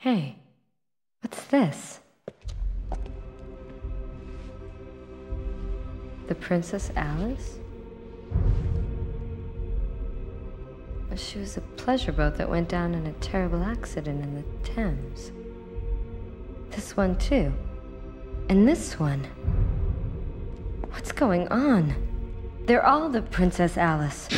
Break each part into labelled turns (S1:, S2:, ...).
S1: Hey, what's this? The Princess Alice? She was a pleasure boat that went down in a terrible accident in the Thames. This one, too. And this one. What's going on? They're all the Princess Alice.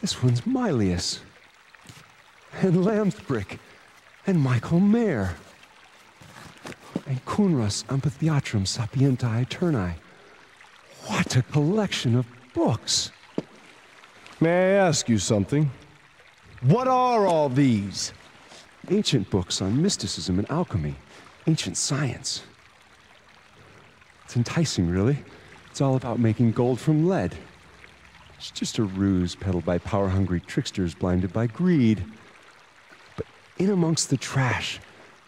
S2: This one's Mylius. And Lambsprinck. And Michael Maier. And Khunrath's Amphitheatrum Sapientiae Aeternae. What a collection of books.
S3: May I ask you something? What are all these?
S2: Ancient books on mysticism and alchemy, ancient science. It's enticing, really. It's all about making gold from lead. It's just a ruse peddled by power hungry tricksters blinded by greed. But in amongst the trash,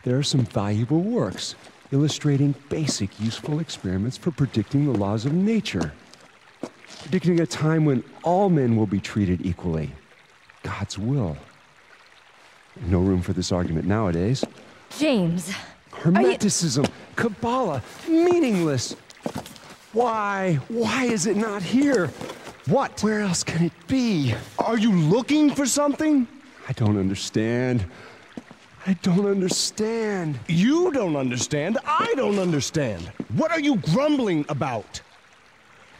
S2: there are some valuable works illustrating basic useful experiments for predicting the laws of nature. Predicting a time when all men will be treated equally. God's will. No room for this argument nowadays.
S1: James.
S2: Hermeticism, Kabbalah, meaningless. Why? Why is it not here?
S3: What?
S2: Where else can it be?
S3: Are you looking for something?
S2: I don't understand. I don't understand.
S3: You don't understand. I don't understand. What are you grumbling about?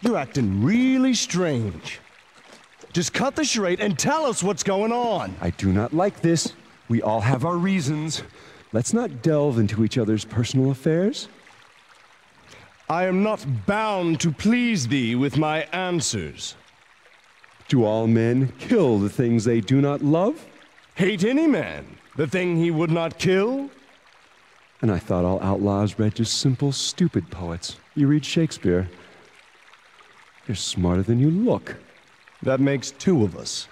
S3: You're acting really strange. Just cut the charade and tell us what's going on.
S2: I do not like this. We all have our reasons. Let's not delve into each other's personal affairs.
S3: I am not bound to please thee with my answers.
S2: Do all men kill the things they do not love?
S3: Hate any man, the thing he would not kill?
S2: And I thought all outlaws read just simple, stupid poets. You read Shakespeare. You're smarter than you look.
S3: That makes two of us.